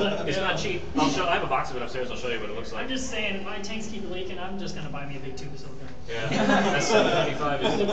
It's not cheap. I'll show, I have a box of it upstairs, I'll show you what it looks like. I'm just saying, my tanks keep leaking, I'm just gonna buy me a big tube of silicone. Yeah, that's seven ninety-five.